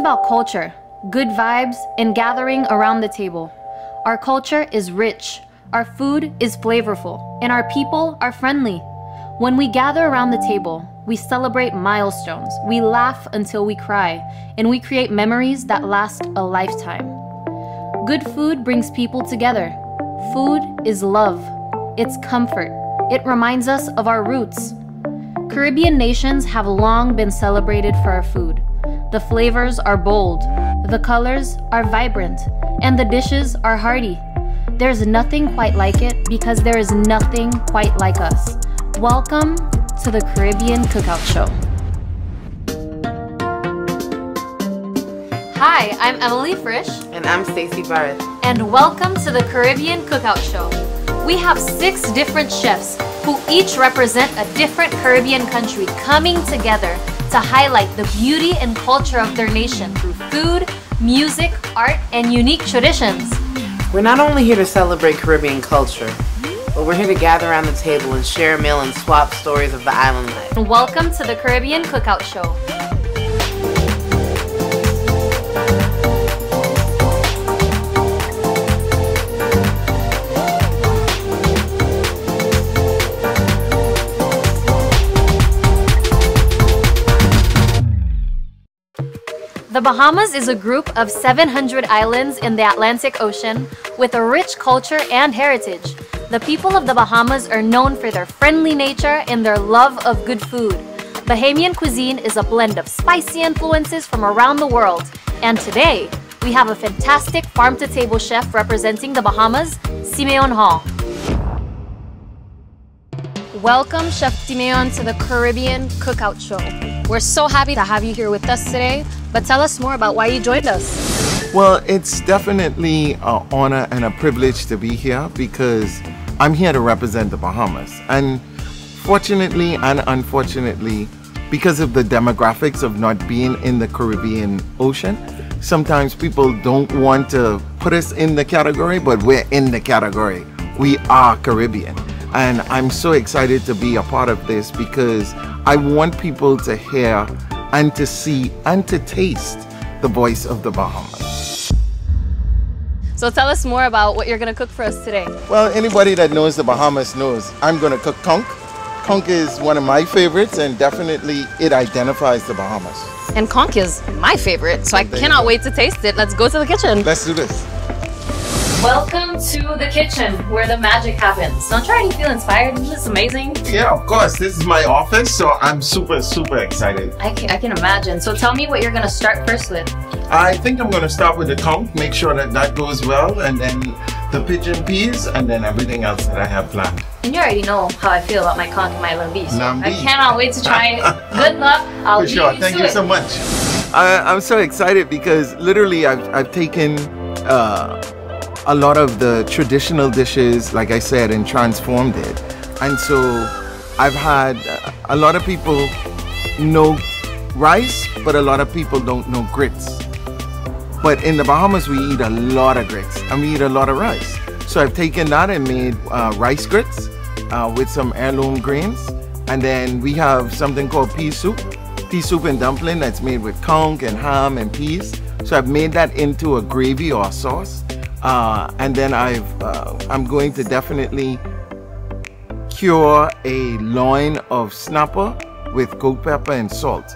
About culture, good vibes, and gathering around the table. Our culture is rich, our food is flavorful, and our people are friendly. When we gather around the table, we celebrate milestones, we laugh until we cry, and we create memories that last a lifetime. Good food brings people together. Food is love, it's comfort, it reminds us of our roots. Caribbean nations have long been celebrated for our food. The flavors are bold, the colors are vibrant, and the dishes are hearty. There's nothing quite like it because there is nothing quite like us. Welcome to the Caribbean Cookout Show. Hi, I'm Emily Frisch. And I'm Stacey Barrett. And welcome to the Caribbean Cookout Show. We have six different chefs who each represent a different Caribbean country coming together to highlight the beauty and culture of their nation through food, music, art, and unique traditions. We're not only here to celebrate Caribbean culture, but we're here to gather around the table and share a meal and swap stories of the island life. Welcome to the Caribbean Cookout Show. The Bahamas is a group of 700 islands in the Atlantic Ocean with a rich culture and heritage. The people of the Bahamas are known for their friendly nature and their love of good food. Bahamian cuisine is a blend of spicy influences from around the world. And today, we have a fantastic farm-to-table chef representing the Bahamas, Simeon Hall. Welcome, Chef Simeon, to the Caribbean Cookout Show. We're so happy to have you here with us today, but tell us more about why you joined us. Well, it's definitely an honor and a privilege to be here because I'm here to represent the Bahamas. And fortunately and unfortunately, because of the demographics of not being in the Caribbean Ocean, sometimes people don't want to put us in the category, but we're in the category. We are Caribbean. And I'm so excited to be a part of this because I want people to hear and to see and to taste the voice of the Bahamas. So tell us more about what you're going to cook for us today. Well, anybody that knows the Bahamas knows I'm going to cook conch. Conch is one of my favorites and definitely it identifies the Bahamas. And conch is my favorite, so I cannot wait to taste it. Let's go to the kitchen. Let's do this. Welcome to the kitchen where the magic happens. Don't try to feel inspired? Isn't this amazing? Yeah, of course. This is my office, so I'm super, super excited. I can, I can imagine. So tell me what you're going to start first with. I think I'm going to start with the conch, make sure that that goes well, and then the pigeon peas, and then everything else that I have planned. And you already know how I feel about my conch and my lambi. So Lambi. I cannot wait to try it. Good luck. I'll For sure. you Thank you it. so much. I, I'm so excited because literally I've, I've taken uh, a lot of the traditional dishes, like I said, and transformed it. And so I've had a lot of people know rice, but a lot of people don't know grits. But in the Bahamas, we eat a lot of grits and we eat a lot of rice. So I've taken that and made uh, rice grits uh, with some heirloom grains. And then we have something called pea soup, pea soup and dumpling that's made with conch and ham and peas. So I've made that into a gravy or a sauce. Uh, and then I've, uh, I'm going to definitely cure a loin of snapper with goat pepper and salt.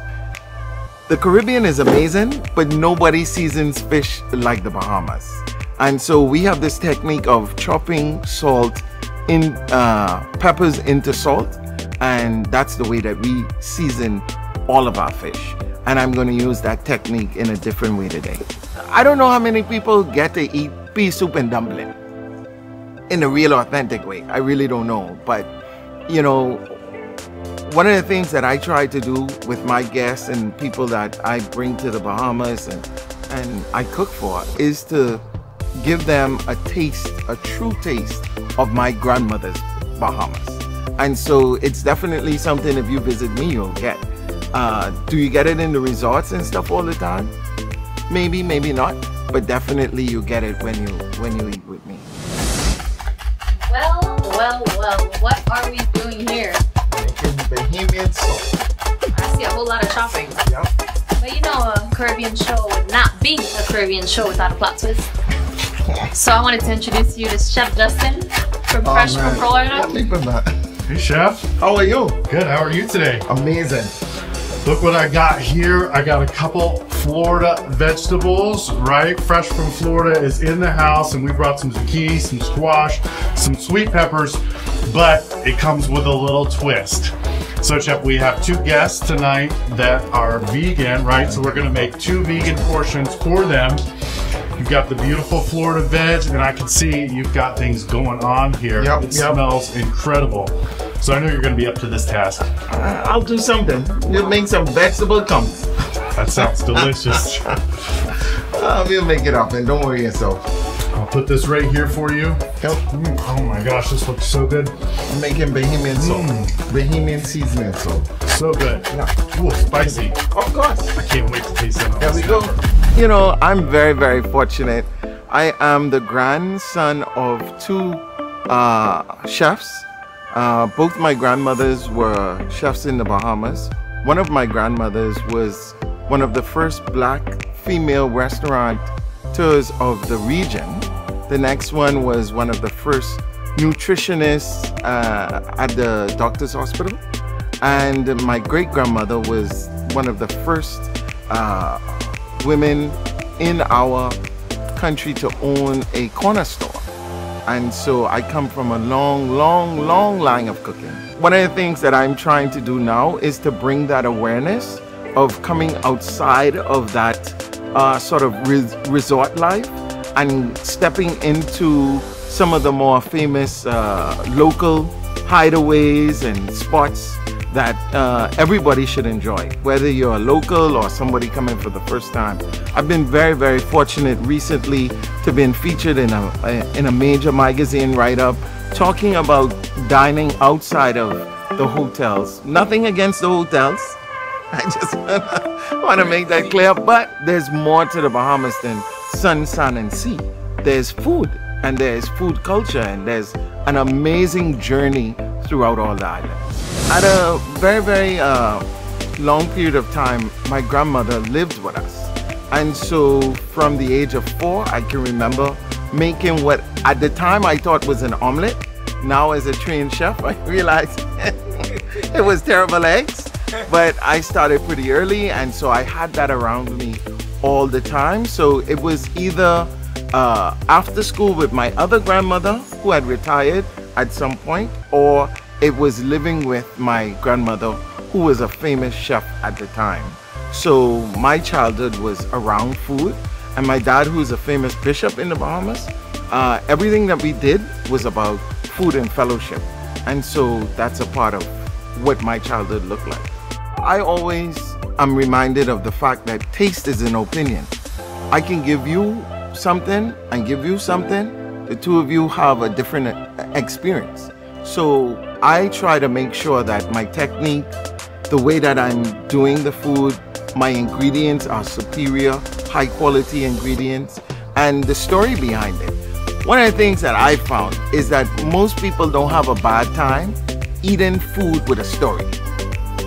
The Caribbean is amazing, but nobody seasons fish like the Bahamas. And so we have this technique of chopping salt in uh, peppers into salt, and that's the way that we season all of our fish. And I'm going to use that technique in a different way today. I don't know how many people get to eat pea soup and dumpling in a real authentic way. I really don't know, but you know, one of the things that I try to do with my guests and people that I bring to the Bahamas and, and I cook for is to give them a taste, a true taste of my grandmother's Bahamas. And so it's definitely something if you visit me, you'll get. Uh, do you get it in the resorts and stuff all the time? Maybe, maybe not, but definitely you get it when you when you eat with me. Well, well, well, what are we doing here? Making Bahamian salt. I see a whole lot of chopping. Yep. But you know, a Caribbean show would not be a Caribbean show without a plot twist. So I wanted to introduce you to Chef Justin from Oh, Fresh man. from Florida. Let me put that. Hey, Chef. How are you? Good. How are you today? Amazing. Look what I got here. I got a couple Florida vegetables, right? Fresh from Florida is in the house, and we brought some zucchini, some squash, some sweet peppers, but it comes with a little twist. So, Chef, we have two guests tonight that are vegan, right? So, we're gonna make two vegan portions for them. You've got the beautiful Florida veg, and I can see you've got things going on here. Yep, it yep. smells incredible. So, I know you're gonna be up to this task. Uh, I'll do something. You'll make some vegetable comes. That sounds delicious. Uh, we'll make it up and don't worry yourself. I'll put this right here for you. Yep. Mm, oh my gosh, this looks so good. I'm making Bahamian salt. Bahamian seasoning salt. So good. Yeah. Ooh, spicy. Of course. I can't wait to taste it. There we go. You know, I'm very, very fortunate. I am the grandson of two uh, chefs. Uh, both my grandmothers were chefs in the Bahamas. One of my grandmothers was one of the first black female restaurant tours of the region. The next one was one of the first nutritionists uh, at the doctor's hospital. And my great grandmother was one of the first uh, women in our country to own a corner store. And so I come from a long, long, long line of cooking. One of the things that I'm trying to do now is to bring that awareness of coming outside of that uh, sort of res- resort life and stepping into some of the more famous uh, local hideaways and spots that uh, everybody should enjoy, whether you're a local or somebody coming for the first time. I've been very, very fortunate recently to been featured in a in a major magazine write-up talking about dining outside of the hotels. Nothing against the hotels. I just want to make that clear. But there's more to the Bahamas than sun, sun, and sea. There's food, and there's food culture, and there's an amazing journey throughout all the island. At a very, very uh, long period of time, my grandmother lived with us. And so from the age of four, I can remember making what at the time I thought was an omelet. Now, as a trained chef, I realized it was terrible eggs. But I started pretty early, and so I had that around me all the time. So it was either uh, after school with my other grandmother, who had retired at some point, or it was living with my grandmother, who was a famous chef at the time. So my childhood was around food, and my dad, who's a famous bishop in the Bahamas, uh, everything that we did was about food and fellowship. And so that's a part of what my childhood looked like. I always am reminded of the fact that taste is an opinion. I can give you something and give you something. The two of you have a different uh, experience. So I try to make sure that my technique, the way that I'm doing the food, my ingredients are superior, high quality ingredients, and the story behind it. One of the things that I found is that most people don't have a bad time eating food with a story.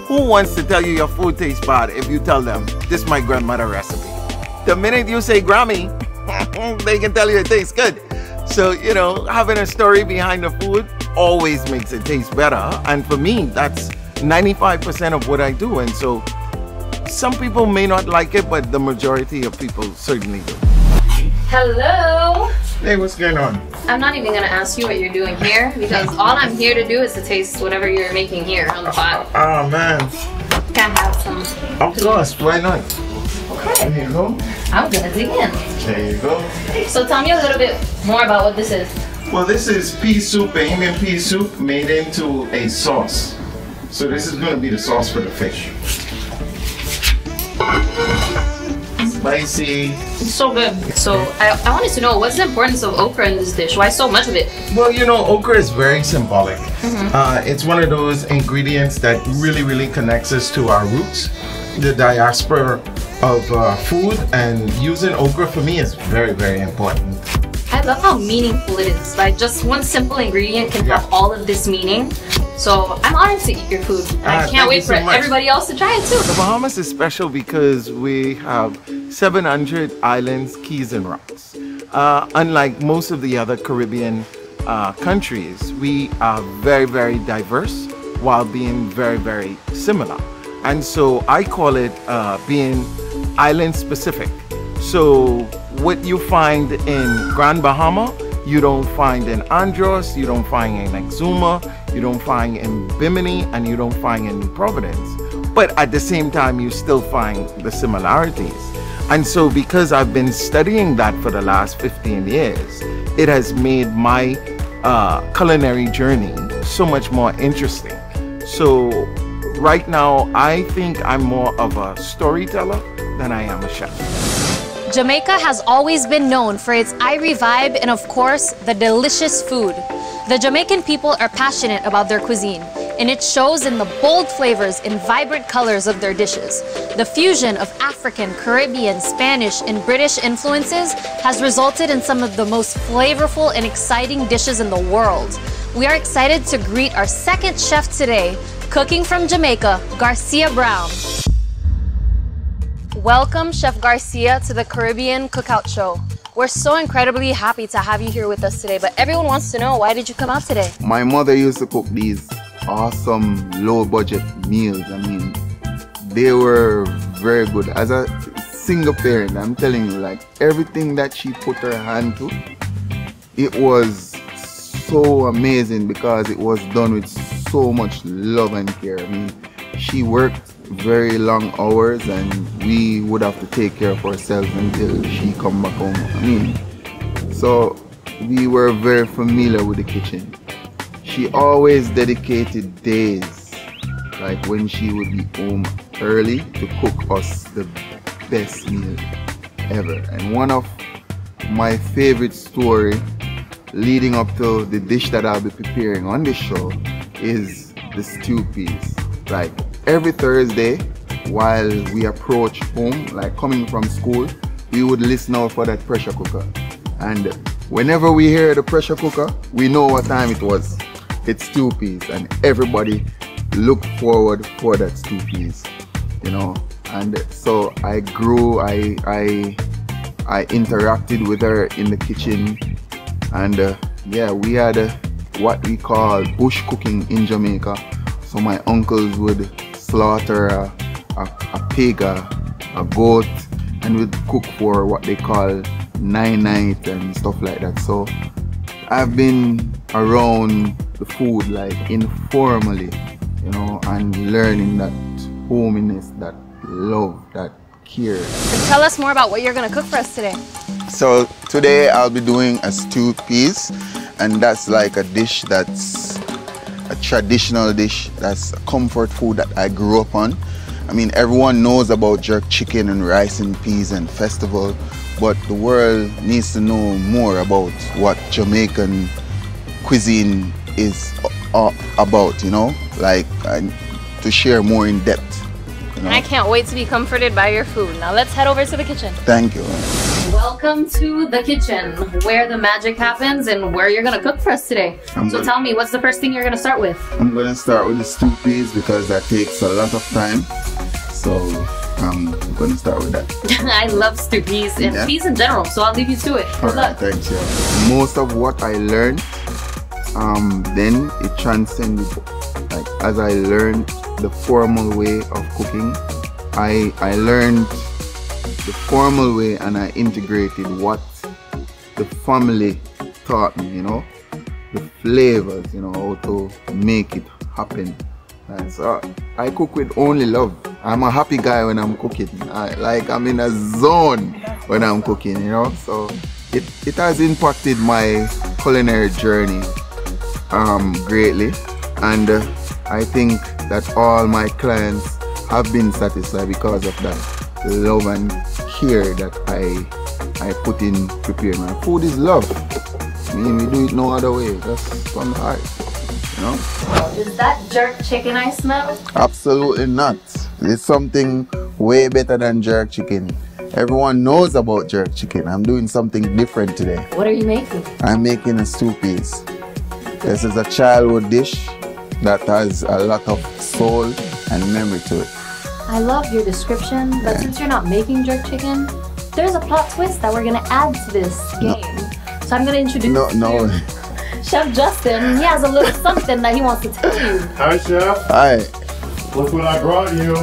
Who wants to tell you your food tastes bad if you tell them this is my grandmother recipe? The minute you say Grammy, they can tell you it tastes good. So, you know, having a story behind the food always makes it taste better. And for me, that's 95% of what I do. And so some people may not like it, but the majority of people certainly do. Hello. Hey, what's going on? I'm not even gonna ask you what you're doing here because all I'm here to do is to taste whatever you're making here on the pot. Oh man, Can I have some? of course, why not? Okay. There you go. I'm gonna dig in. There you go. So tell me a little bit more about what this is. Well, this is pea soup, Bahamian pea soup made into a sauce. So this is going to be the sauce for the fish. Spicy. It's so good. So I, I wanted to know what's the importance of okra in this dish? Why so much of it? Well, you know, okra is very symbolic. Uh, it's one of those ingredients that really, really connects us to our roots, the diaspora of uh, food, and using okra for me is very, very important. Love how meaningful it is. Like just one simple ingredient can Yeah. have all of this meaning. So I'm honored to eat your food. Ah, I can't wait so for everybody else to try it too. The Bahamas is special because we have 700 islands, keys, and rocks. Uh, unlike most of the other Caribbean uh, countries, we are very, very diverse while being very, very similar. And so I call it uh, being island specific. So what you find in Grand Bahama, you don't find in Andros, you don't find in Exuma, you don't find in Bimini, and you don't find in Providence. But at the same time, you still find the similarities. And so, because I've been studying that for the last 15 years, it has made my uh, culinary journey so much more interesting. So, right now, I think I'm more of a storyteller than I am a chef. Jamaica has always been known for its Irie vibe and, of course, the delicious food. The Jamaican people are passionate about their cuisine, and it shows in the bold flavors and vibrant colors of their dishes. The fusion of African, Caribbean, Spanish, and British influences has resulted in some of the most flavorful and exciting dishes in the world. We are excited to greet our second chef today, cooking from Jamaica, Garcia Brown. Welcome, Chef Garcia, to the Caribbean Cookout Show. We're so incredibly happy to have you here with us today, but everyone wants to know why did you come out today? My mother used to cook these awesome low budget meals. I mean, they were very good. As a single parent, I'm telling you, like everything that she put her hand to, it was so amazing because it was done with so much love and care. I mean, she worked very long hours and we would have to take care of ourselves until she come back home. I mean, so we were very familiar with the kitchen. She always dedicated days, like when she would be home early to cook us the best meal ever. And one of my favorite story leading up to the dish that I'll be preparing on this show is the stew peas. Like every Thursday while we approach home, like coming from school, we would listen out for that pressure cooker. And whenever we hear the pressure cooker, we know what time it was. It's stew peas and everybody look forward for that stew peas, you know. And so I grew, I, I, I interacted with her in the kitchen and uh, yeah we had uh, what we call bush cooking in jamaica so my uncles would slaughter a, a, a pig a, a goat and would cook for what they call nine night and stuff like that so i've been around the food like informally you know and learning that hominess that love that care Tell us more about what you're gonna cook for us today. so today I'll be doing a stewed peas and that's like a dish that's a traditional dish that's comfort food that I grew up on. I mean everyone knows about jerk chicken and rice and peas and festival but the world needs to know more about what Jamaican cuisine is uh, about, you know, like uh, to share more in depth. You know? And I can't wait to be comforted by your food. Now let's head over to the kitchen. Thank you. Welcome to the kitchen, where the magic happens and where you're gonna cook for us today. I'm so good. tell me, what's the first thing you're gonna start with? I'm gonna start with the stew peas because that takes a lot of time. So um, I'm gonna start with that. I love stew peas and Yeah. peas in general, so I'll leave you to it. Good Alright, thanks. Yeah. Most of what I learned, um, then it transcended. Like as I learned the formal way of cooking, I I learned the formal way and I integrated what the family taught me. You know, the flavors. You know how to make it happen. And so I cook with only love. I'm a happy guy when I'm cooking. I, like I'm in a zone when I'm cooking, you know. So it, it has impacted my culinary journey um, greatly, and uh, I think that all my clients have been satisfied because of that love and care that I I put in preparing my food is love. I mean, we do it no other way. Just from the heart, you know. Is that jerk chicken I smell? Absolutely not. It's something way better than jerk chicken. Everyone knows about jerk chicken. I'm doing something different today. What are you making? I'm making a stew piece. This is a childhood dish that has a lot of soul and memory to it. I love your description, but since you're not making jerk chicken, there's a plot twist that we're gonna add to this game. So I'm gonna introduce No, no. you Chef Justin. He has a little something that he wants to tell you. Hi, Chef. Hi. Look what I brought you.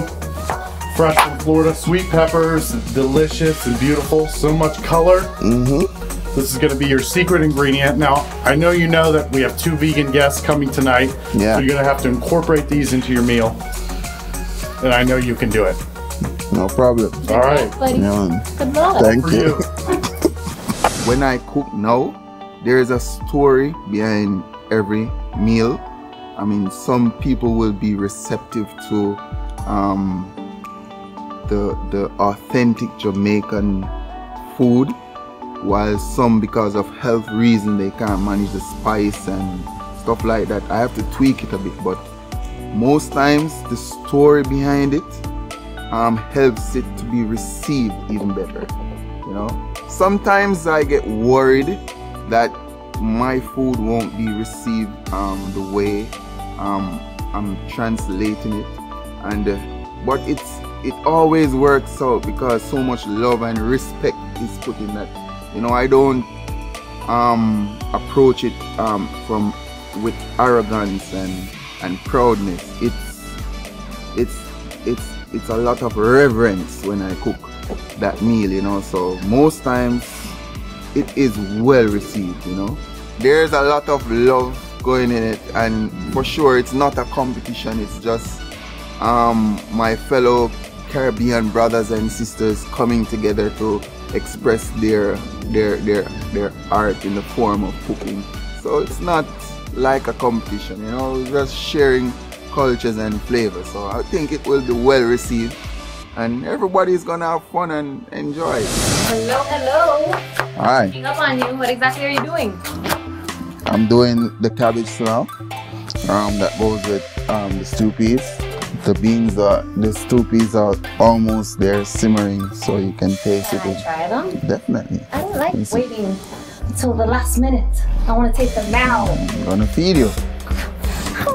Fresh from Florida, sweet peppers, delicious and beautiful. So much color. Mm-hmm. This is going to be your secret ingredient. Now, I know you know that we have two vegan guests coming tonight. Yeah. So you're going to have to incorporate these into your meal. And I know you can do it. No problem. All right. Buddy, Yeah. good luck. Thank you. you. When I cook now, there is a story behind every meal. I mean, some people will be receptive to um, the the authentic Jamaican food, while some, because of health reason, they can't manage the spice and stuff like that. I have to tweak it a bit, but most times the story behind it um, helps it to be received even better. You know, sometimes I get worried that my food won't be received um, the way um, I'm translating it, and uh, but it's it always works out because so much love and respect is put in that. You know, I don't um, approach it um, from with arrogance and and proudness. It's it's it's it's a lot of reverence when I cook that meal, you know. So most times it is well received, you know. There's a lot of love going in it, and for sure it's not a competition. It's just um, my fellow Caribbean brothers and sisters coming together to express their their their their art in the form of cooking. So it's not like a competition, you know, just sharing cultures and flavors. So I think it will be well received and everybody's gonna have fun and enjoy. Hello, hello. Hang up on you. What exactly are you doing? I'm doing the cabbage slaw. Um that goes with um the stew peas. The beans are the stew peas are almost there simmering so you can taste Can it. I try them? Definitely. I don't like Let me see. waiting until the last minute. I want to taste them now. I'm gonna feed you.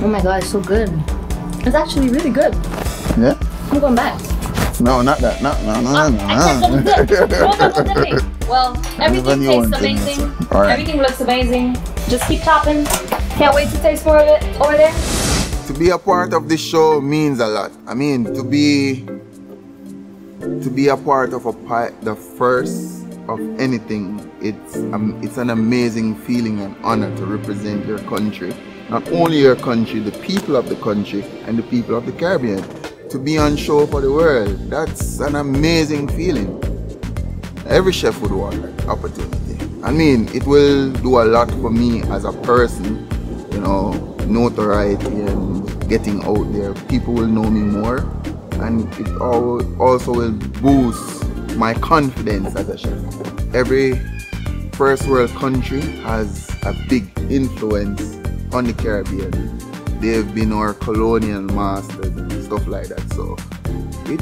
Oh my god, it's so good. It's actually really good. Yeah? I'm going back. No, not that. No, no, no, Oh, no, no. good. Hold on, hold on, wait. Well, everything tastes amazing. right. Everything looks amazing. Just keep chopping. Can't wait to taste more of it over there. To be a part of this show means a lot. I mean, to be to be a part of a the first of anything, it's um, it's an amazing feeling and honor to represent your country. Not only your country, the people of the country and the people of the Caribbean. To be on show for the world, that's an amazing feeling. Every chef would want that opportunity. I mean, it will do a lot for me as a person, you know, notoriety and getting out there. People will know me more, and it also will boost my confidence as a chef. Every first world country has a big influence on the Caribbean. They've been our colonial masters and stuff like that. So it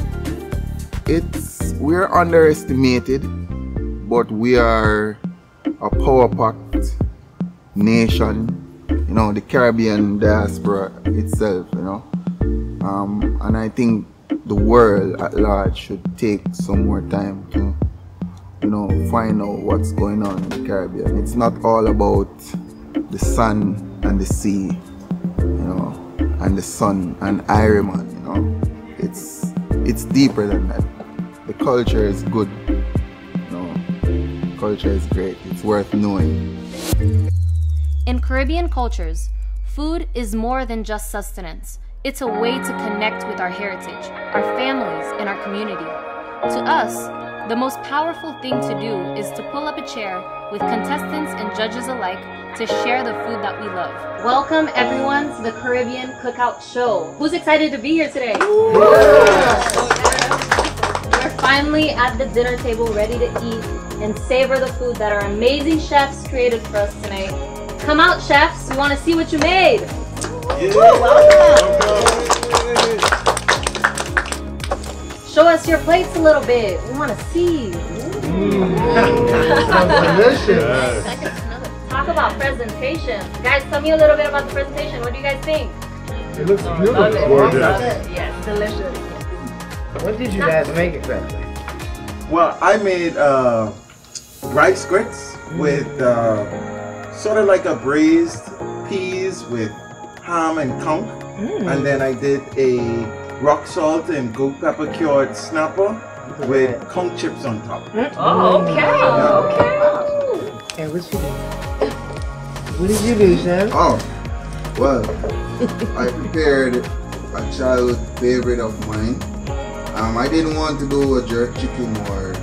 it's we're underestimated, but we are a power packed nation. Know, the Caribbean diaspora itself. You know, um, and I think the world at large should take some more time to, you know, find out what's going on in the Caribbean. It's not all about the sun and the sea, you know, and the sun and Ironman. You know, it's it's deeper than that. The culture is good. You know, culture is great. It's worth knowing. In Caribbean cultures, food is more than just sustenance. It's a way to connect with our heritage, our families, and our community. To us, the most powerful thing to do is to pull up a chair with contestants and judges alike to share the food that we love. Welcome everyone to the Caribbean Cookout Show. Who's excited to be here today? We're finally at the dinner table ready to eat and savor the food that our amazing chefs created for us tonight. Come out, chefs. We want to see what you made. Welcome! Show us your plates a little bit. We want to see. Delicious. Talk about presentation. Guys, tell me a little bit about the presentation. What do you guys think? It looks beautiful. Gorgeous. Yes, delicious. What did you guys make exactly? Well, I made uh, rice grits with uh, sort of like a braised peas with ham and conch. Hmm. And then I did a rock salt and goat pepper cured snapper with conch chips on top. Hmm. Oh, okay. Hmm. Okay. And what you do? What did you do, Chef? Oh, well, I prepared a childhood favorite of mine. Um, I didn't want to do a jerk chicken or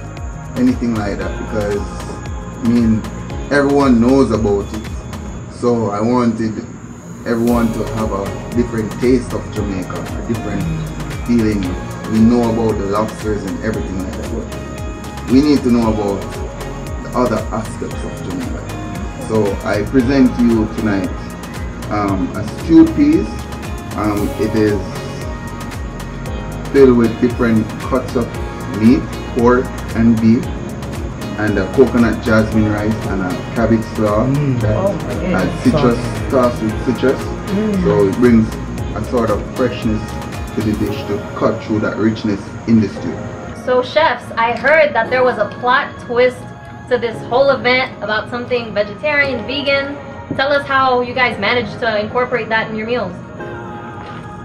anything like that because, I mean, everyone knows about it. So I wanted everyone to have a different taste of Jamaica, a different feeling. We know about the lobsters and everything like that, but we need to know about the other aspects of Jamaica. So I present to you tonight um, a stew piece. Um, it is filled with different cuts of meat, pork and beef, and a coconut jasmine rice and a cabbage slaw that has citrus sauce with citrus. So it brings a sort of freshness to the dish to cut through that richness in the stew. So, chefs, I heard that there was a plot twist to this whole event about something vegetarian, vegan. Tell us how you guys managed to incorporate that in your meals.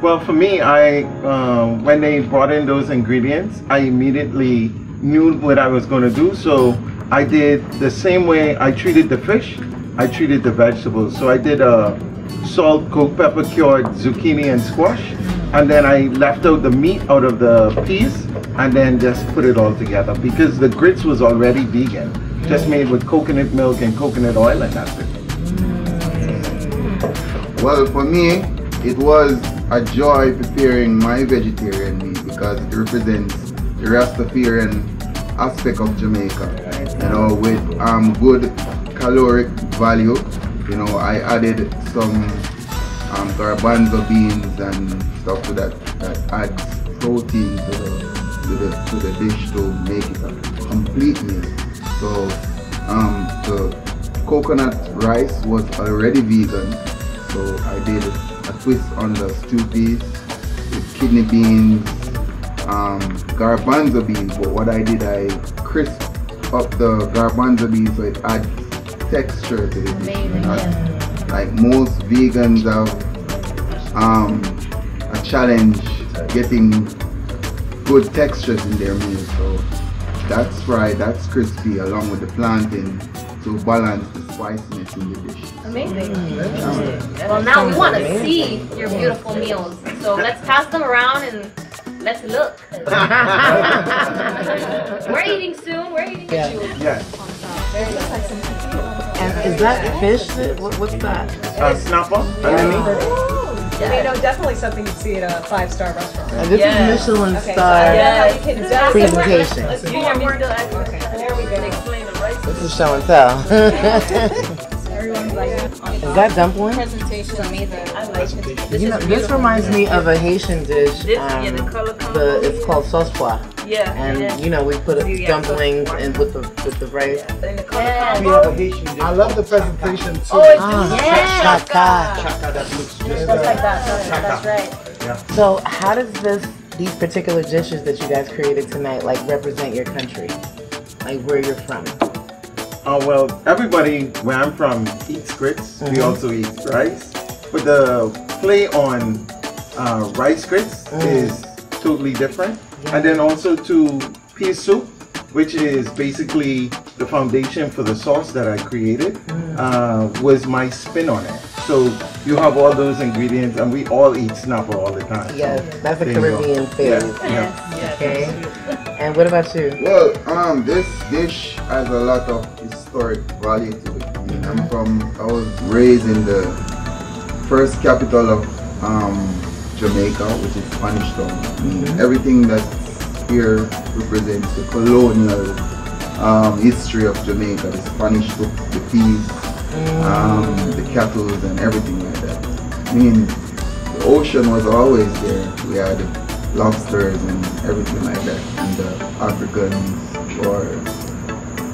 Well, for me, I uh, when they brought in those ingredients, I immediately knew what I was going to do. So I did the same way I treated the fish. I treated the vegetables. So I did a salt, goat, pepper cured zucchini and squash, and then I left out the meat out of the peas, and then just put it all together because the grits was already vegan, just made with coconut milk and coconut oil, and that's it. Well, for me, it was a joy preparing my vegetarian meat because it represents the Rastafarian aspect of Jamaica. You know, with um, good caloric value. You know, I added some um, garbanzo beans and stuff to that that adds protein to the to the, to the dish to make it a complete meal. So um, the coconut rice was already vegan, so I did a twist on the stew peas with kidney beans, um, garbanzo beans. But what I did, I crisped up the garbanzo beans so it adds texture to the dish. Not Like most vegans have um, a challenge getting good textures in their meals. So that's fried, that's crispy along with the plantain to balance the spiciness in the dish. Amazing. Well, now we want to see your beautiful meals. So let's pass them around and let's look. We're eating soon. We're eating Yeah. soon. Yes. And is that fish? What, what's that? Uh, snapper, underneath. You know, definitely something you'd see at a five-star restaurant. And this Yes. is Michelin Okay, so star yeah, you can definitely. presentation. Let's do more more. There we go. This is show and tell. Everyone's like, is that dumpling? Presentation amazing. I like it. This You know, this reminds me of a Haitian dish. This, yeah, the um, color the, it's called sauce pois. yeah, And yeah. you know we put Yeah, dumplings sauce pois. and with the with the rice. And the color Yeah. combo. I love the presentation too. Oh, it's Ah, yeah. chaka. Chaka, that looks just just like that, that's, that's right. So how does this these particular dishes that you guys created tonight like represent your country? Like where you're from? Uh, well, everybody where I'm from eats grits. We also eat rice. But the play on uh, rice grits is totally different. And then also to pea soup, which is basically the foundation for the sauce that I created, uh, was my spin on it. So you have all those ingredients, and we all eat snapper all the time. So Yes, that's a there you go. Caribbean Yeah, phase. yeah. Okay. And what about you? Well, um, this dish has a lot of historic value to it. I mean, I'm from, I was raised in the first capital of um, Jamaica, which is Spanish Town. I mean, everything that's here represents the colonial um, history of Jamaica. The Spanish took the peas, um, the cattle, and everything like that. I mean, the ocean was always there. We had lobsters and everything like that. And the Africans or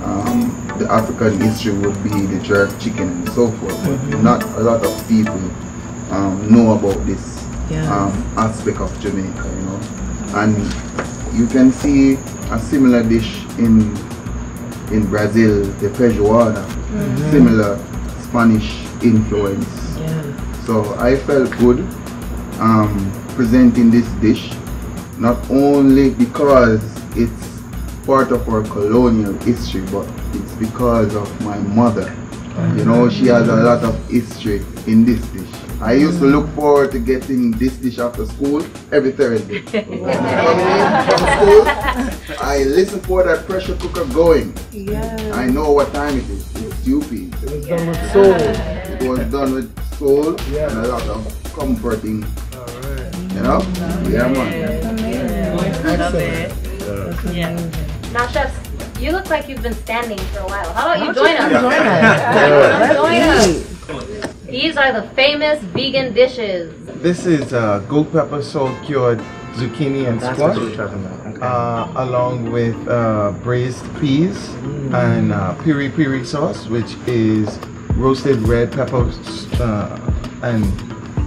um, the African history would be the jerk chicken and so forth. But Mm-hmm. not a lot of people um, know about this Yes. um, aspect of Jamaica, you know. And you can see a similar dish in in Brazil, the feijoada, Mm-hmm. similar Spanish influence. So I felt good um, presenting this dish, not only because it's part of our colonial history, but it's because of my mother. You know, she has a lot of history in this dish. I used to look forward to getting this dish after school every Thursday. Coming in from school, I listen for that pressure cooker going. Yeah. I know what time it is. It's stew peas. It was done with soul. It was done with soul and a lot of comforting. All right. You know? Yeah, man. I love it. Yeah. Now, chefs, you look like you've been standing for a while. How about you join us? Join us. These are the famous vegan dishes. This is uh, goat pepper salt cured zucchini and squash, uh, along with uh, braised peas and uh, piri piri sauce, which is roasted red peppers uh, and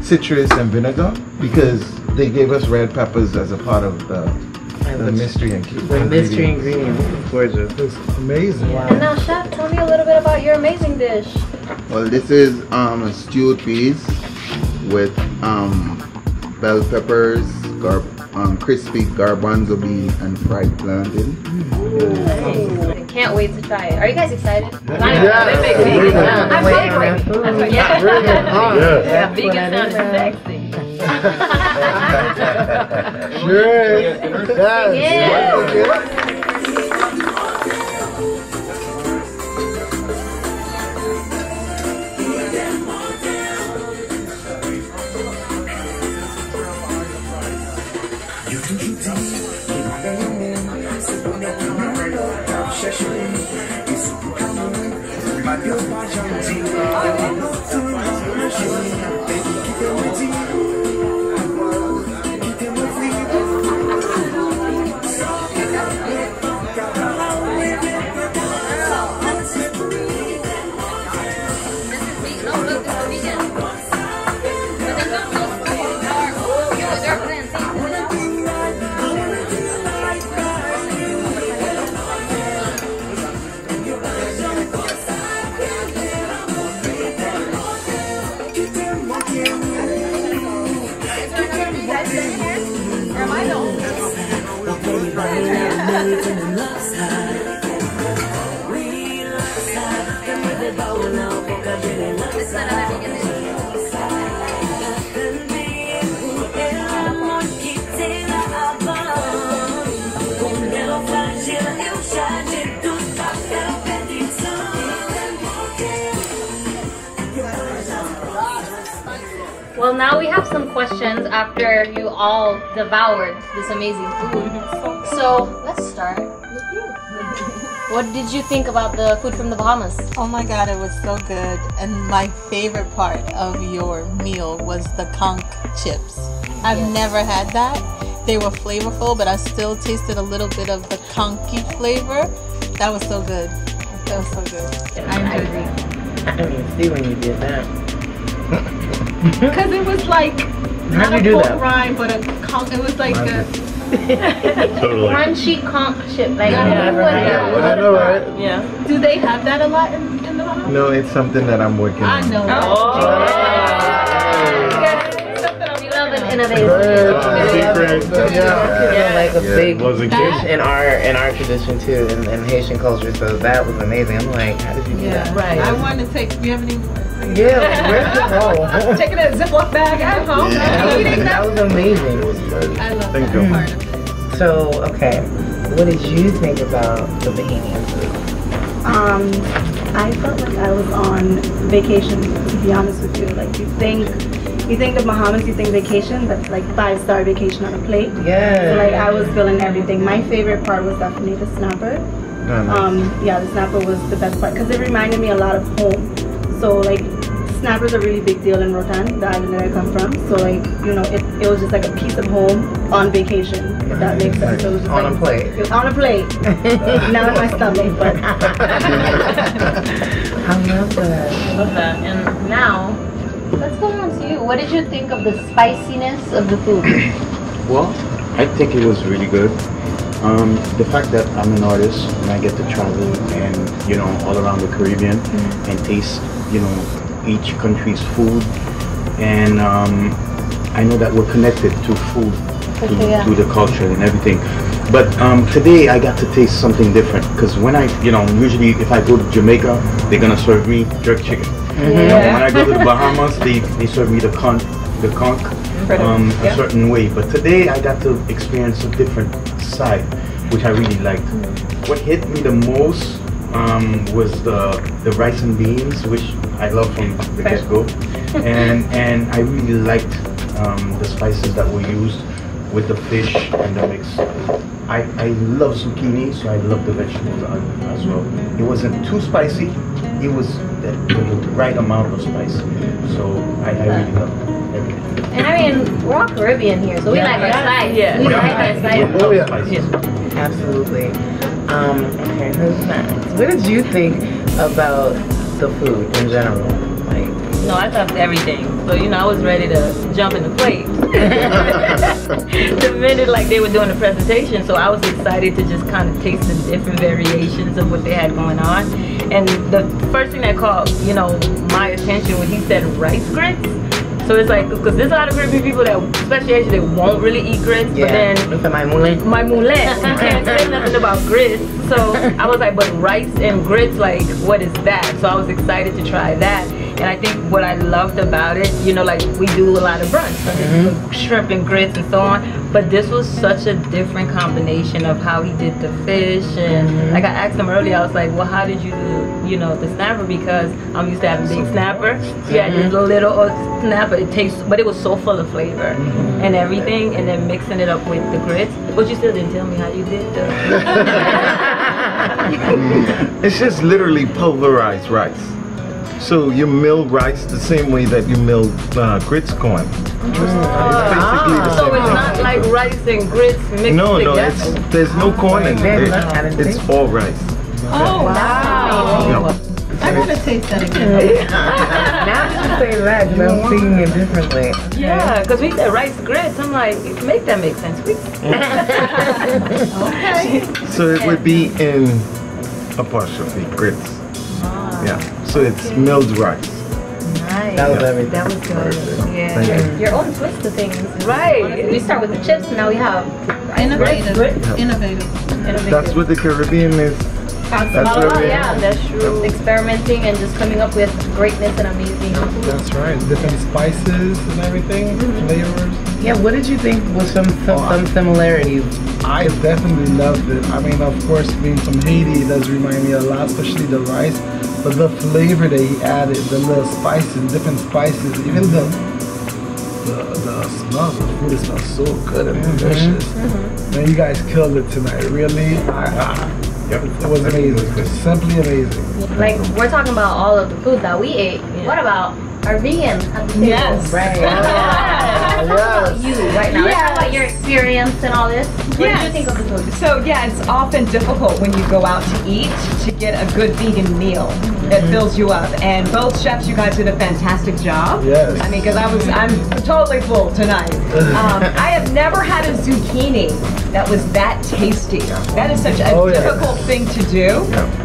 citrus and vinegar, because they gave us red peppers as a part of the, the mystery and The mystery ingredient. Gorgeous. It's amazing. And now, chef, tell me a little bit about your amazing dish. Well, this is um, stewed peas with um, bell peppers, gar- um, crispy garbanzo bean, and fried plantain. I can't wait to try it. Are you guys excited? Yeah. I'm hungry. That's what- yeah. Yeah. Yeah, vegan sound is sexy. Sure. Yes. Yeah. Well, this amazing food. So let's start with you. What did you think about the food from the Bahamas? Oh my god, it was so good. And my favorite part of your meal was the conch chips. I've Yes. never had that. They were flavorful, but I still tasted a little bit of the conky flavor. That was so good. That was so good. I enjoyed it. I didn't even see when you did that. Because it was like How'd you do that? rind, but a conch. It was like a. Totally. Crunchy conch chip. Like, Yeah, who would yeah, ever- I know, right? Yeah. Do they have that a lot in, in the Bahamas? No, it's something that I'm working on. I know. Oh. We love an innovative. Secret. Yeah. Like a Yeah. big Wasn't dish in our in our tradition too, in, in Haitian culture. So that was amazing. I'm like, how did you do Yeah, that? right. I wanted to take. Do you have any? Yeah, where's the roll? Taking a Ziploc bag at home. that was amazing. I love Thank that you. part. So, okay, what did you think about the Bahamian food? Um, I felt like I was on vacation. To be honest with you, like you think, you think of Bahamas, you think vacation, but like five star vacation on a plate. Yeah. So Yeah. like I was feeling everything. My favorite part was definitely the snapper. No, no. Um, yeah, the snapper was the best part because it reminded me a lot of home. So like snappers are a really big deal in Roatán, the island that I come from. So like, you know, it, it was just like a piece of home on vacation, if that makes sense. So it was just On a plate. on a plate. Not in my stomach, but I love that. I Love that. And now, let's go on to you. What did you think of the spiciness of the food? Well, I think it was really good. Um, the fact that I'm an artist and I get to travel and you know all around the Caribbean and taste you know each country's food, and um, I know that we're connected to food, to, sure, yeah. to the culture and everything. But um, today I got to taste something different because when I, you know, usually if I go to Jamaica, they're gonna serve me jerk chicken. You know, when I go to the Bahamas, they, they serve me the conch, the conch, um, a certain way. But today I got to experience a different side, which I really liked. What hit me the most um, was the the rice and beans, which I love from the get go, and and I really liked um, the spices that were used with the fish and the mix. I, I love zucchini, so I love the vegetables as- as well. It wasn't too spicy. It was the, the right amount of spice. So I, I really love everything. And I mean, we're all Caribbean here, so we like our spice. Yeah. We like our spice. Oh, yeah. Spices. Absolutely. Um, okay, who's next? What did you think about the food in general? No, I loved everything. So, you know, I was ready to jump in the plate. the minute like they were doing the presentation, so I was excited to just kind of taste the different variations of what they had going on. And the first thing that caught, you know, my attention when he said rice grits. So it's like, because there's a lot of Caribbean people that, especially Asian, they won't really eat grits, but yeah, then look at my mullet. my mullet. You can't say nothing about grits. So I was like, but rice and grits, like, what is that? So I was excited to try that. And I think what I loved about it, you know, like we do a lot of brunch, so there's mm-hmm. shrimp and grits and so on. But this was such a different combination of how he did the fish. And mm-hmm. like I asked him earlier, I was like, well, how did you do, you know, the snapper? Because I'm used to having big snapper. Yeah, this mm-hmm. little uh, snapper. It tastes, but it was so full of flavor and everything. And then mixing it up with the grits. But you still didn't tell me how you did the. It's just literally pulverized rice. So you mill rice the same way that you mill uh, grits corn. It's basically the So it's thing. not like rice and grits mixed No, no, together. it's, there's no corn in There's it. not- It's all rice. Oh, wow. Yeah. I gotta taste that again. Now that you say that, 'cause I'm seeing it differently. Yeah, because we said rice grits. I'm like, make that make sense. Okay. So it would be in apostrophe grits. Yeah. So it's milled rice. Nice. That was everything. That was good. Thank Yeah. you. Your own twist to things. Right. We start with the chips, and now we have Innovative. grits. Innovative. That's what the Caribbean is. That's Oh, what we yeah, that's true. Experimenting and just coming up with greatness and amazing. That's right. Different spices and everything, mm-hmm. flavors. Yeah, what did you think was some oh, some, some similarities? I definitely loved it. I mean, of course, being from Haiti, does remind me a lot, especially the rice. But the flavor that he added, the little spices, different spices, even the the, the smell of the food, it smells so good and mm-hmm. delicious. Mm-hmm. Man, you guys killed it tonight. Really, I, I, Yep. it was amazing. Simply amazing. Like we're talking about all of the food that we ate. What about our vegans at the table? Yes. Right. Yeah. Let's talk about you right now. Let's talk about your experience and all this. What did you think of the food? So yeah, it's often difficult when you go out to eat to get a good vegan meal that fills you up. And both chefs, you guys did a fantastic job. Yes. I mean, because I was, I'm totally full tonight. Um, I have never had a zucchini that was that tasty. That is such a Oh, yeah. difficult thing to do.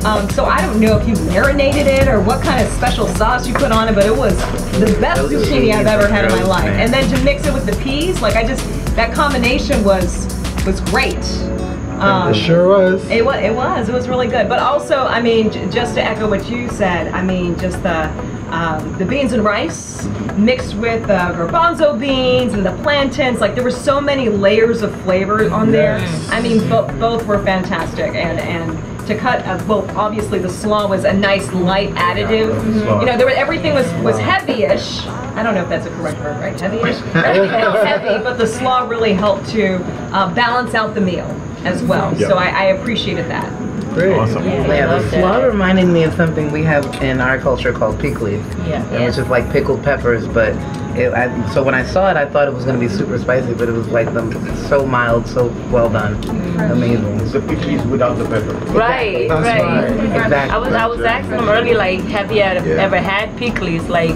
Um, so I don't know if you marinated it or what kind of special sauce you put on it, but it was the best zucchini I've ever had in my life. And then to mix it with the peas, like I just, that combination was was great. Um, it sure was. it was, it was, it was really good. But also, I mean, j- just to echo what you said, I mean, just the um, the beans and rice mixed with the garbanzo beans and the plantains. Like there were so many layers of flavor on there. Yes. I mean, bo- both were fantastic, and and to cut, uh, well, obviously the slaw was a nice light additive. slaw. You know, there were, everything was was heavy-ish. I don't know if that's a correct word, right? Heavy-ish. Everything was heavy, but the slaw really helped to uh, balance out the meal as well. Yeah. So I, I appreciated that. great. Awesome. Yeah, the slaw reminded me of something we have in our culture called pikliz. Yeah. And it's just like pickled peppers, but it, I, so when I saw it, I thought it was gonna be super spicy, but it was like the, so mild, so well done, amazing. It's the pikliz without the pepper. Right, That's right. right. Exactly. I was I was asking him earlier, like, have you had, Yeah. ever had pikliz? Like,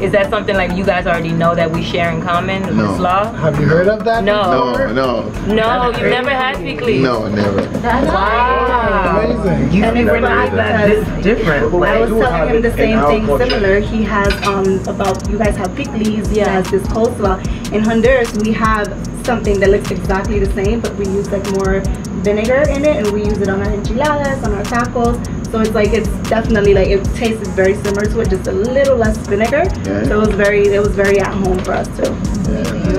is that something like you guys already know that we share in common with No. slaw? Have you heard of that? No. No, no, No, you've never had pikliz. no, never. Wow. Amazing. You And think it's about not that because- this different. I was telling him the same thing culture. similar. He has um about you guys have pikliz, he Yeah. has this coleslaw. In Honduras we have something that looks exactly the same, but we use like more vinegar in it and we use it on our enchiladas, on our tacos. So it's like it's definitely like it tastes very similar to it, just a little less vinegar. Yeah. So it was very it was very at home for us too.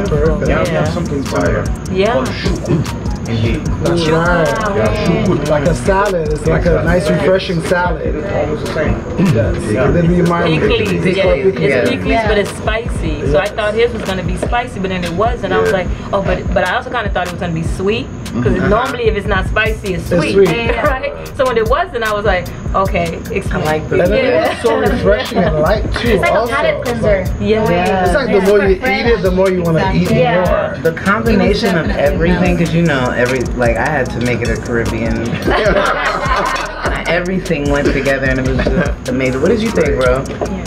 Perfect. Yeah, we Yeah. have something similar Yeah. called shukut in Haiti. That's right. Yeah. Like a salad. It's like a nice refreshing salad. It's almost the same. Yes. Yeah. And then we remind me. Pikliz, It's yeah, it's pikliz. pikliz, but it's spicy. So I thought his was gonna be spicy, but then it wasn't. I was like, oh, but but I also kind of thought it was gonna be sweet, because mm-hmm. normally if it's not spicy, it's It's sweet, sweet. right? So when it wasn't, I was like, okay, explain. I like And Yeah. it's so refreshing and light too. It's like also. a palate cleanser. Yeah. It's like the more you eat it, the more you want to eat Yeah. more. the combination of everything, because you know, every like I had to make it a Caribbean. Everything went together and it was just amazing. What did you think, bro?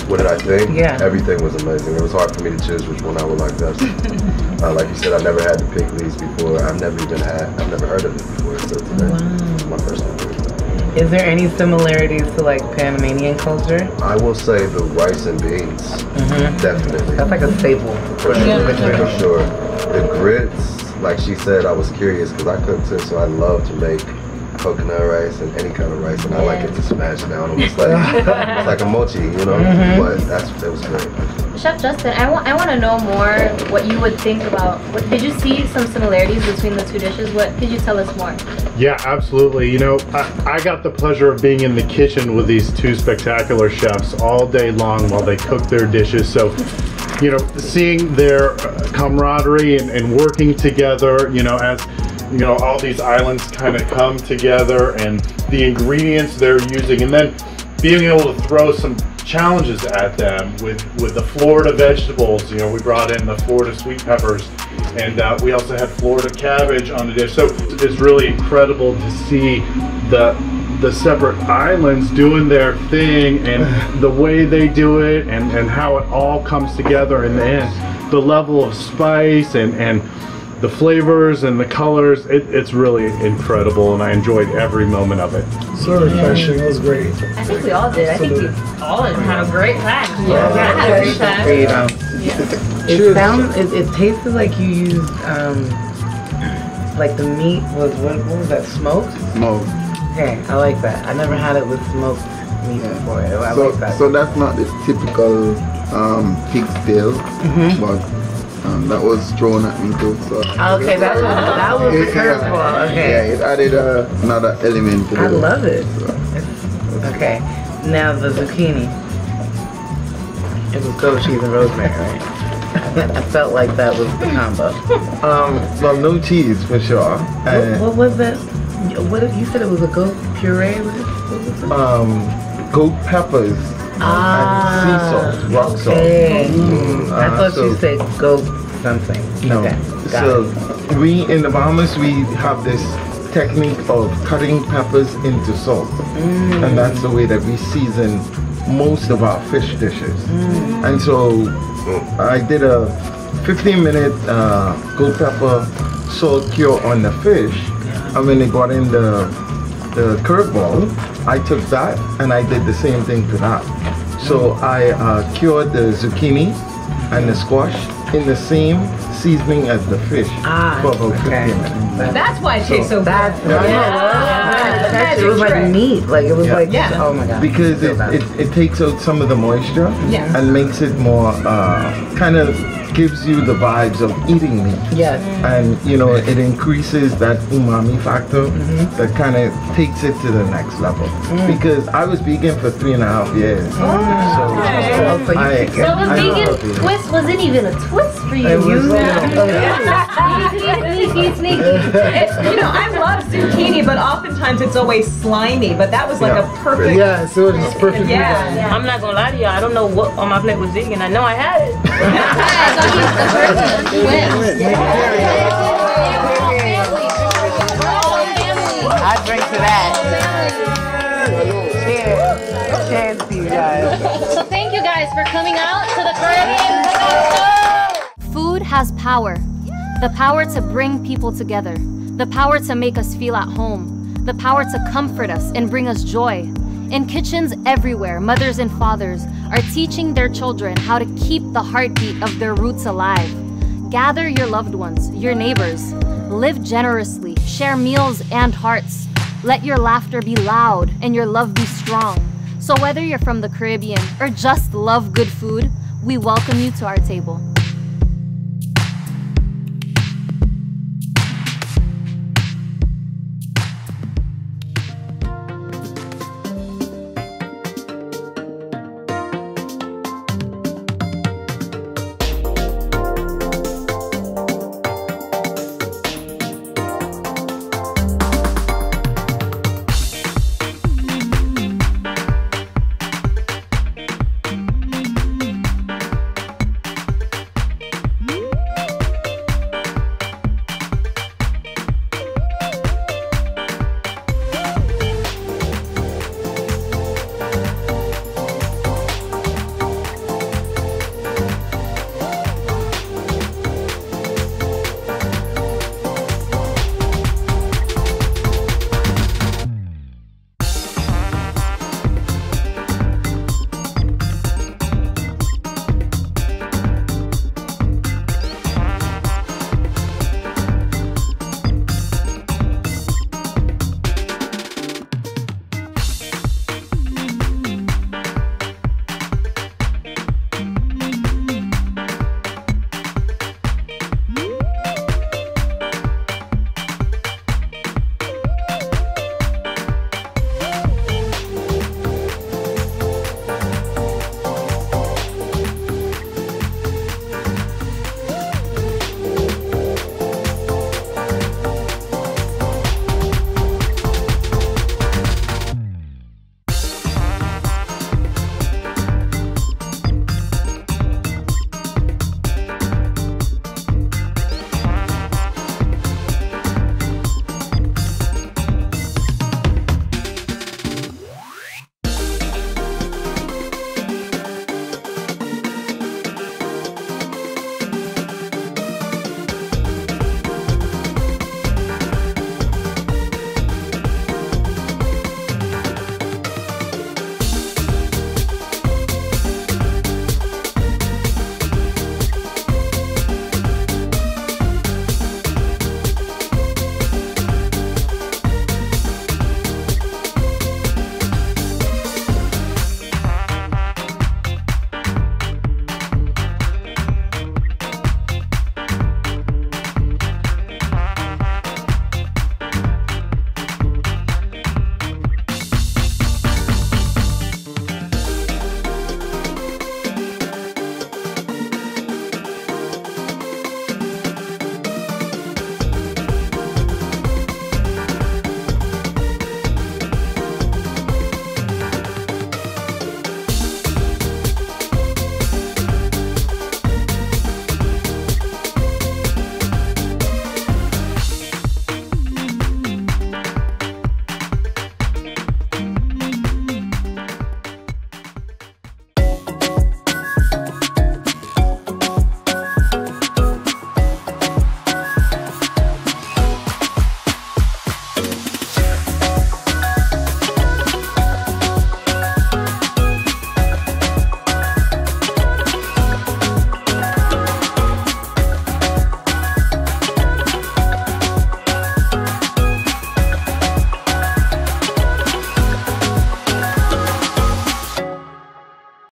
What did I think? Yeah. Everything was amazing. It was hard for me to choose which one I would like best. uh, like you said, I've never had the pikliz before. I've never even had, I've never heard of it before. So today, it's my first time it. Is there any similarities to like Panamanian culture? I will say the rice and beans, definitely. That's like a staple. For sure, for sure. The grits, like she said, I was curious because I cook too, so I love to make coconut rice and any kind of rice, and I like it to smash down. Almost like it's like a mochi, you know. But that's that was great. Chef Justin, I want I want to know more what you would think about. What, did you see some similarities between the two dishes? What could you tell us more? Yeah, absolutely. You know, I, I got the pleasure of being in the kitchen with these two spectacular chefs all day long while they cook their dishes. So, you know, seeing their uh, camaraderie and, and working together, you know, as you know, all these islands kind of come together and the ingredients they're using, and then being able to throw some challenges at them with with the Florida vegetables. You know, we brought in the Florida sweet peppers, and uh, we also had Florida cabbage on the dish. So it's really incredible to see the the separate islands doing their thing and the way they do it and, and how it all comes together in the end. The level of spice and, and the flavors and the colors, it, it's really incredible and I enjoyed every moment of it. So refreshing. It was great. I think we all did. I think we all had a great time. Yeah. I had a great time. Great, um, It sounds, it, it tasted like you used, um, like the meat was, what, what was that, smoked? Smoked. Okay, I like that. I never had it with smoked meat before. I, I So, like that. so that's not the typical um, pig tail, Mm-hmm. but um, that was thrown at me too. So Okay, that was that was the curveball. Okay, Yeah, it added uh, another element to the I love it. Okay, now the zucchini. It was goat cheese and rosemary, right? I felt like that was the combo. Um, well, no cheese for sure. What, what was that? What you said it was a goat puree? What what was it? um, goat peppers Ah, and sea salt, rock salt. okay. Mm, I uh, thought so- you said goat something. No. Okay, so it. we in the Bahamas we have this technique of cutting peppers into salt, Mm. and that's the way that we season most of our fish dishes. Mm. And so I did a 15 minute uh, goat pepper salt cure on the fish, and when they got in the the curveball, I took that and I did the same thing to that. So I uh, cured the zucchini and the squash in the same seasoning as the fish Ah, for about 15 okay. minutes. That's why it tastes so good. That's right. Yeah. It was like meat. Like it was Yeah. like Yeah. oh my god. Because So it, it, it takes out some of the moisture Yeah. and makes it more uh, kind of gives you the vibes of eating meat. Yes. And you know, it increases that umami factor mm-hmm. that kind of takes it to the next level. Mm. Because I was vegan for three and a half years. So, Oh, so you I, So the I vegan twist wasn't even a twist for you. It was, you sneaky, sneaky, sneaky. You know, I love zucchini, but oftentimes it's always slimy. But that was like Yeah. a perfect. Yeah, so it was perfect. Yeah. I'm not gonna lie to y'all. I don't know what on my plate was vegan. I know I had it. I drink to that. Cheers. Cheers to you guys. So thank you guys for coming out to the Caribbean. Food has power. The power to bring people together. The power to make us feel at home. The power to comfort us and bring us joy. In kitchens everywhere, mothers and fathers are teaching their children how to keep the heartbeat of their roots alive. Gather your loved ones, your neighbors. Live generously, share meals and hearts. Let your laughter be loud and your love be strong. So, whether you're from the Caribbean or just love good food, we welcome you to our table.